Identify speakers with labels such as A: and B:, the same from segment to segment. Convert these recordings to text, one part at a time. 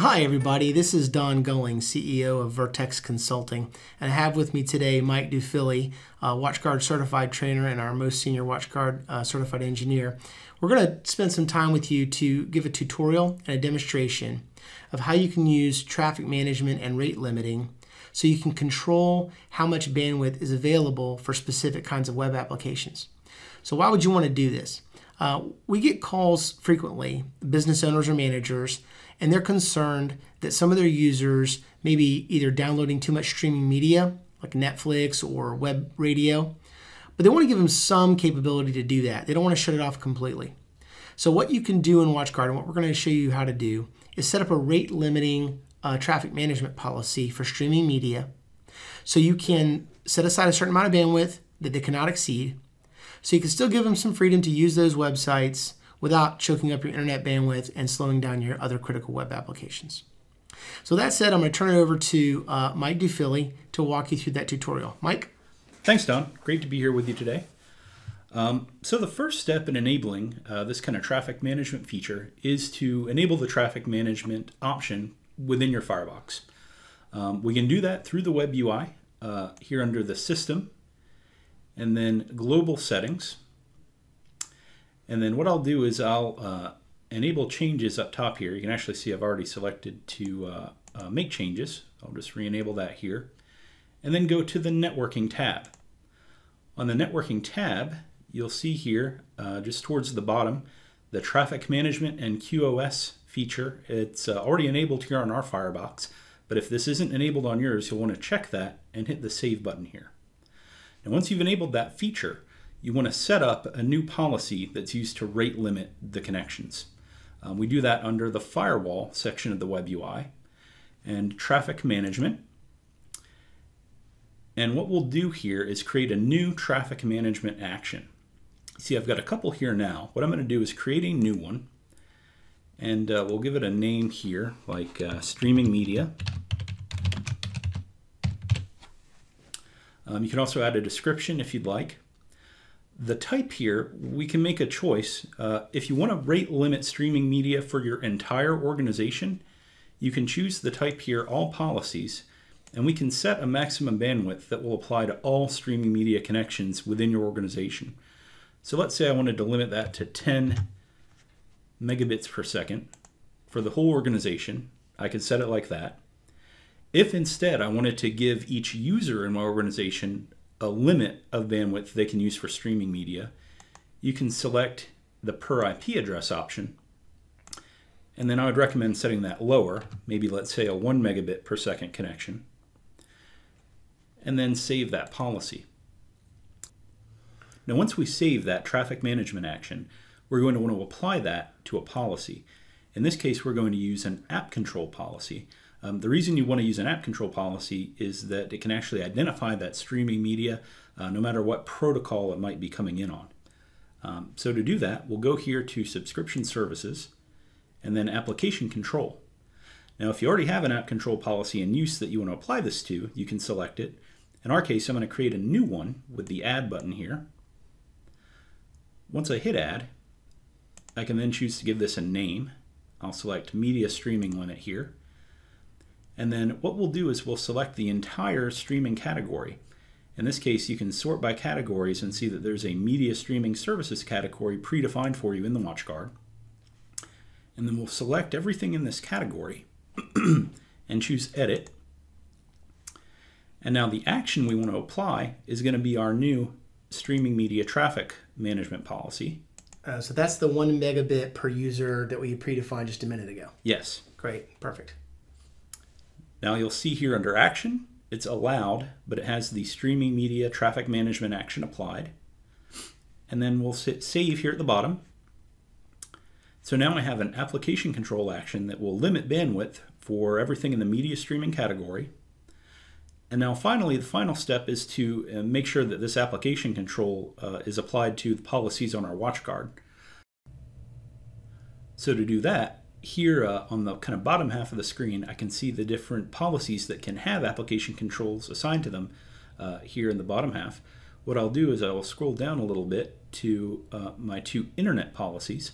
A: Hi, everybody. This is Don Gulling, CEO of Verteks Consulting, and I have with me today Mike Dufilli, uh, WatchGuard certified trainer and our most senior WatchGuard uh, certified engineer. We're going to spend some time with you to give a tutorial and a demonstration of how you can use traffic management and rate limiting so you can control how much bandwidth is available for specific kinds of web applications. So, why would you want to do this? Uh, we get calls frequently, business owners or managers, and they're concerned that some of their users may be either downloading too much streaming media, like Netflix or web radio, but they want to give them some capability to do that. They don't want to shut it off completely. So, what you can do in WatchGuard, and what we're going to show you how to do, is set up a rate limiting uh, traffic management policy for streaming media. So, you can set aside a certain amount of bandwidth that they cannot exceed so you can still give them some freedom to use those websites without choking up your internet bandwidth and slowing down your other critical web applications. So that said, I'm going to turn it over to uh, Mike Dufilli to walk you through that tutorial. Mike?
B: Thanks, Don. Great to be here with you today. Um, so the first step in enabling uh, this kind of traffic management feature is to enable the traffic management option within your Firebox. Um, we can do that through the web UI uh, here under the System and then global settings. And then what I'll do is I'll uh, enable changes up top here. You can actually see I've already selected to uh, uh, make changes. I'll just re-enable that here. And then go to the networking tab. On the networking tab, you'll see here, uh, just towards the bottom, the traffic management and QoS feature. It's uh, already enabled here on our Firebox, but if this isn't enabled on yours, you'll want to check that and hit the Save button here. And once you've enabled that feature, you want to set up a new policy that's used to rate limit the connections. Um, we do that under the firewall section of the web UI and traffic management. And what we'll do here is create a new traffic management action. See, I've got a couple here now. What I'm going to do is create a new one, and uh, we'll give it a name here, like uh, streaming media. Um, you can also add a description if you'd like. The type here, we can make a choice. Uh, if you want to rate limit streaming media for your entire organization, you can choose the type here, all policies, and we can set a maximum bandwidth that will apply to all streaming media connections within your organization. So let's say I wanted to limit that to 10 megabits per second for the whole organization. I could set it like that. If instead I wanted to give each user in my organization a limit of bandwidth they can use for streaming media, you can select the per IP address option. And then I would recommend setting that lower, maybe let's say a 1 megabit per second connection, and then save that policy. Now once we save that traffic management action, we're going to want to apply that to a policy. In this case, we're going to use an app control policy. Um, the reason you want to use an app control policy is that it can actually identify that streaming media uh, no matter what protocol it might be coming in on. Um, so to do that, we'll go here to subscription services and then application control. Now, if you already have an app control policy in use that you want to apply this to, you can select it. In our case, I'm going to create a new one with the add button here. Once I hit add, I can then choose to give this a name. I'll select media streaming limit here. And then what we'll do is we'll select the entire streaming category. In this case, you can sort by categories and see that there's a media streaming services category predefined for you in the WatchGuard. And then we'll select everything in this category and choose edit. And now the action we want to apply is going to be our new streaming media traffic management policy.
A: Uh, so that's the one megabit per user that we predefined just a minute ago.
B: Yes.
A: Great, perfect.
B: Now you'll see here under action, it's allowed, but it has the streaming media traffic management action applied. And then we'll save here at the bottom. So now I have an application control action that will limit bandwidth for everything in the media streaming category. And now finally, the final step is to uh, make sure that this application control uh, is applied to the policies on our WatchGuard. So to do that, here uh, on the kind of bottom half of the screen, I can see the different policies that can have application controls assigned to them uh, here in the bottom half. What I'll do is I will scroll down a little bit to uh, my two internet policies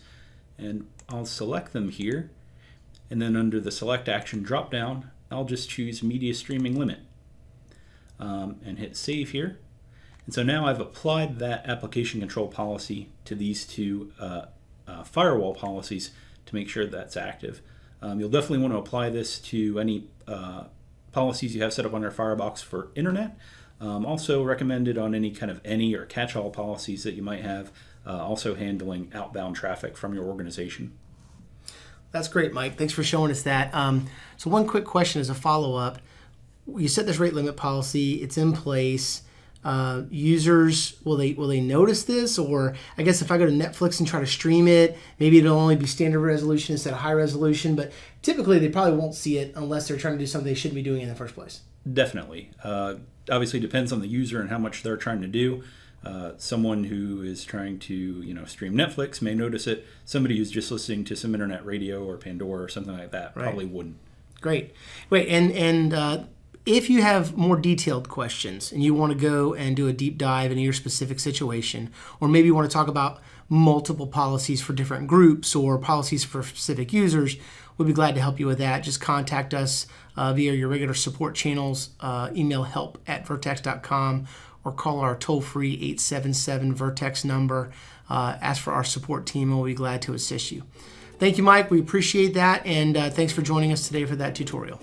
B: and I'll select them here And then under the select action dropdown, I'll just choose media streaming limit um, and hit save here. And so now I've applied that application control policy to these two uh, uh, firewall policies to make sure that's active. Um, you'll definitely want to apply this to any uh, policies you have set up on your Firebox for internet. Um, also recommended on any kind of any or catch-all policies that you might have, uh, also handling outbound traffic from your organization.
A: That's great, Mike. Thanks for showing us that. Um, so, one quick question as a follow up. You set this rate limit policy, it's in place. Uh, users will they will they notice this? Or i guess if i go to netflix and try to stream it maybe it'll only be standard resolution instead of high resolution but typically they probably won't see it unless they're trying to do something they shouldn't be doing in the first place.
B: Definitely. Uh, obviously depends on the user and how much they're trying to do. Uh, someone who is trying to you know stream netflix may notice it. Somebody who's just listening to some internet radio or pandora or something like that right. probably wouldn't.
A: Great. Wait and and uh, if you have more detailed questions and you want to go and do a deep dive into your specific situation, or maybe you want to talk about multiple policies for different groups or policies for specific users, we'd be glad to help you with that. Just contact us uh, via your regular support channels, uh, email help at verteks.com, or call our toll free 877 Verteks number. Uh, ask for our support team, and we'll be glad to assist you. Thank you, Mike. We appreciate that, and uh, thanks for joining us today for that tutorial.